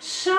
So